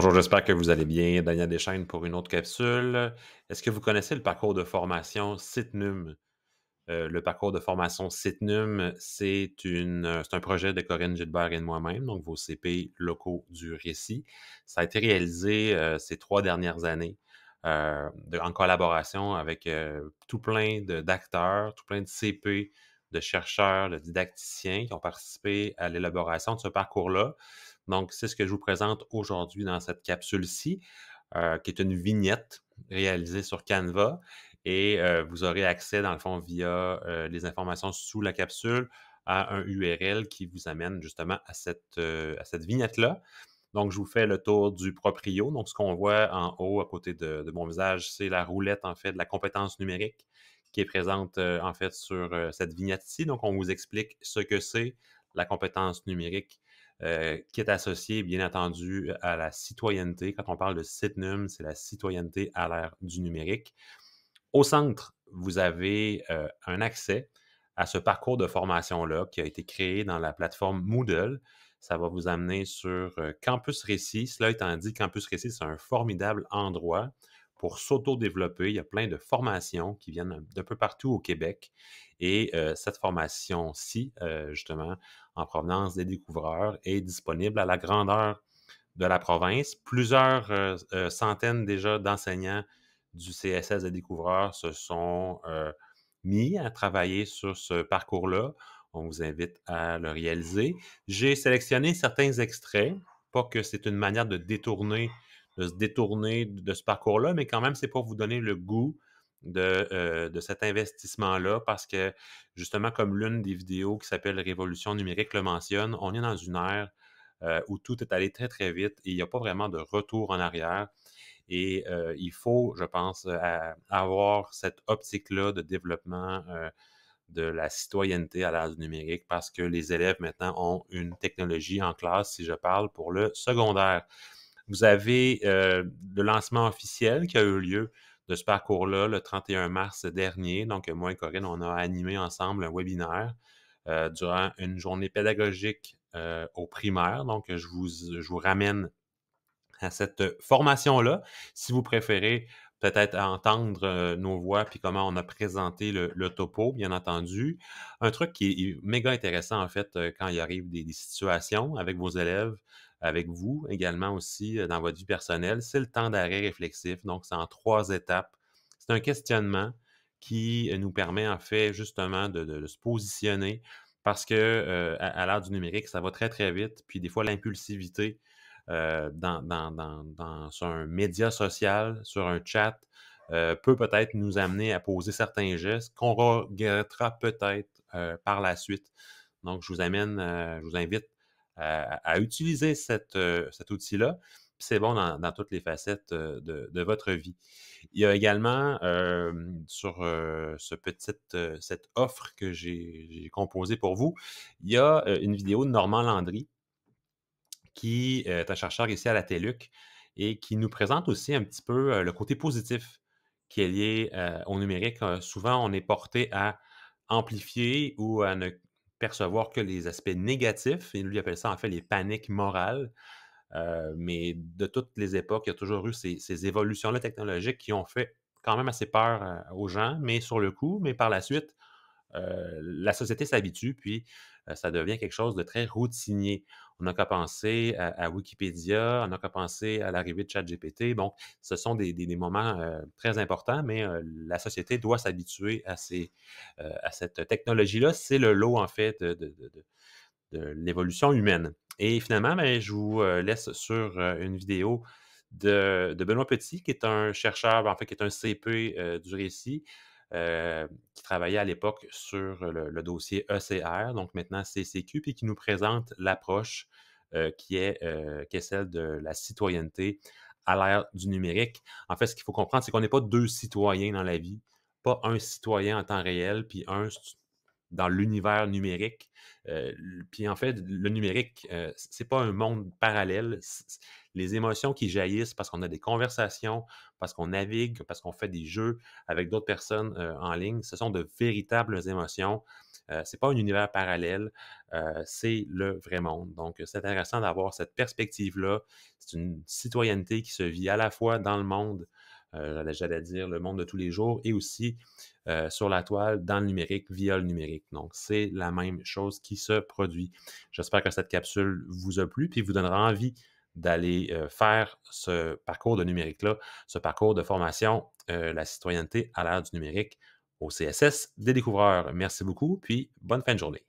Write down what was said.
j'espère que vous allez bien. Daniel Deschaines pour une autre capsule. Est-ce que vous connaissez le parcours de formation Citnum? Euh, le parcours de formation Citnum, euh, c'est un projet de Corinne Gilbert et de moi-même, donc vos CP locaux du récit. Ça a été réalisé euh, ces trois dernières années en collaboration avec tout plein d'acteurs, tout plein de CP, de chercheurs, de didacticiens qui ont participé à l'élaboration de ce parcours-là. Donc, c'est ce que je vous présente aujourd'hui dans cette capsule-ci, euh, qui est une vignette réalisée sur Canva. Et euh, vous aurez accès, dans le fond, via euh, les informations sous la capsule à un URL qui vous amène justement à cette, cette vignette-là. Donc, je vous fais le tour du proprio. Donc, ce qu'on voit en haut à côté de, de mon visage, c'est la roulette, en fait, de la compétence numérique qui est présente, en fait, sur cette vignette-ci. Donc, on vous explique ce que c'est la compétence numérique euh, qui est associé, bien entendu, à la citoyenneté. Quand on parle de CITNUM, c'est la citoyenneté à l'ère du numérique. Au centre, vous avez euh, un accès à ce parcours de formation-là qui a été créé dans la plateforme Moodle. Ça va vous amener sur euh, Campus Récit. Cela étant dit, Campus Récit, c'est un formidable endroit pour s'auto-développer. Il y a plein de formations qui viennent d'un peu partout au Québec. Et cette formation-ci, justement, en provenance des découvreurs, est disponible à la grandeur de la province. Plusieurs centaines déjà d'enseignants du CSS des découvreurs se sont mis à travailler sur ce parcours-là. On vous invite à le réaliser. J'ai sélectionné certains extraits, pas que c'est une manière de détourner de se détourner de ce parcours-là, mais quand même, c'est pour vous donner le goût de, euh, de cet investissement-là parce que, justement, comme l'une des vidéos qui s'appelle Révolution numérique le mentionne, on est dans une ère euh, où tout est allé très, très vite et il n'y a pas vraiment de retour en arrière. Et euh, il faut, je pense, avoir cette optique-là de développement de la citoyenneté à du numérique parce que les élèves maintenant ont une technologie en classe, si je parle pour le secondaire. Vous avez euh, le lancement officiel qui a eu lieu de ce parcours-là le 31 mars dernier. Donc, moi et Corinne, on a animé ensemble un webinaire euh, durant une journée pédagogique euh, au primaire. Donc, je vous, je vous ramène à cette formation-là. Si vous préférez peut-être entendre nos voix puis comment on a présenté le, topo, bien entendu. Un truc qui est méga intéressant, en fait, quand il arrive des situations avec vos élèves, avec vous également aussi dans votre vie personnelle, c'est le temps d'arrêt réflexif. Donc, c'est en trois étapes. C'est un questionnement qui nous permet en fait justement de, se positionner parce que à, l'ère du numérique, ça va très très vite. Puis des fois, l'impulsivité dans, sur un média social, sur un chat, peut peut-être nous amener à poser certains gestes qu'on regrettera peut-être par la suite. Donc, je vous amène, je vous invite à, utiliser euh, cet outil-là. C'est bon dans, toutes les facettes euh, de, votre vie. Il y a également sur cette offre que j'ai composée pour vous, il y a une vidéo de Normand Landry, qui est un chercheur ici à la TELUC et qui nous présente aussi un petit peu le côté positif qui est lié au numérique. souvent, on est porté à amplifier ou à ne percevoir que les aspects négatifs, et lui appelle ça en fait les paniques morales. Mais de toutes les époques, il y a toujours eu ces, évolutions-là technologiques qui ont fait quand même assez peur aux gens, mais sur le coup, mais par la suite, la société s'habitue, puis ça devient quelque chose de très routinier. On n'a qu'à penser à, Wikipédia, on n'a qu'à penser à l'arrivée de ChatGPT. Bon, ce sont des, moments très importants, mais la société doit s'habituer à, cette technologie-là. C'est le lot, en fait, de, l'évolution humaine. Et finalement, ben, je vous laisse sur une vidéo de, Benoît Petit, qui est un chercheur, en fait, qui est un CP du récit, euh, qui travaillait à l'époque sur le, dossier ECR, donc maintenant CCQ, puis qui nous présente l'approche euh, qui, est, euh, qui est celle de la citoyenneté à l'ère du numérique. En fait, ce qu'il faut comprendre, c'est qu'on n'est pas deux citoyens dans la vie, pas un citoyen en temps réel, puis un dans l'univers numérique. puis en fait, le numérique, c'est pas un monde parallèle. les émotions qui jaillissent parce qu'on a des conversations, parce qu'on navigue, parce qu'on fait des jeux avec d'autres personnes euh, en ligne, ce sont de véritables émotions. Euh, c'est pas un univers parallèle, euh, c'est le vrai monde. Donc, c'est intéressant d'avoir cette perspective-là. C'est une citoyenneté qui se vit à la fois dans le monde, euh, j'allais dire le monde de tous les jours, et aussi sur la toile, dans le numérique, via le numérique. Donc, c'est la même chose qui se produit. J'espère que cette capsule vous a plu, puis vous donnera envie d'aller faire ce parcours de numérique-là, ce parcours de formation, la citoyenneté à l'ère du numérique au CSS des découvreurs. Merci beaucoup, puis bonne fin de journée.